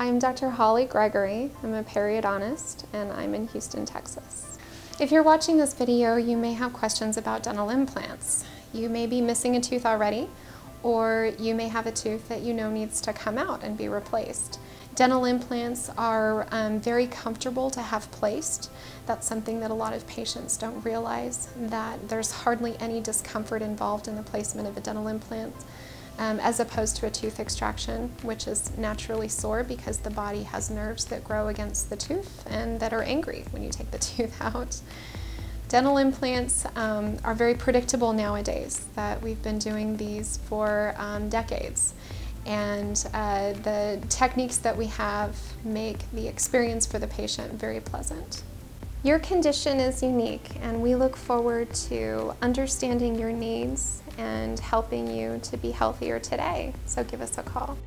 I'm Dr. Holly Gregory. I'm a periodontist and I'm in Houston, Texas. If you're watching this video, you may have questions about dental implants. You may be missing a tooth already, or you may have a tooth that you know needs to come out and be replaced. Dental implants are um, very comfortable to have placed. That's something that a lot of patients don't realize, that there's hardly any discomfort involved in the placement of a dental implant. Um, as opposed to a tooth extraction, which is naturally sore because the body has nerves that grow against the tooth and that are angry when you take the tooth out. Dental implants um, are very predictable nowadays, that we've been doing these for um, decades and uh, the techniques that we have make the experience for the patient very pleasant. Your condition is unique and we look forward to understanding your needs and helping you to be healthier today, so give us a call.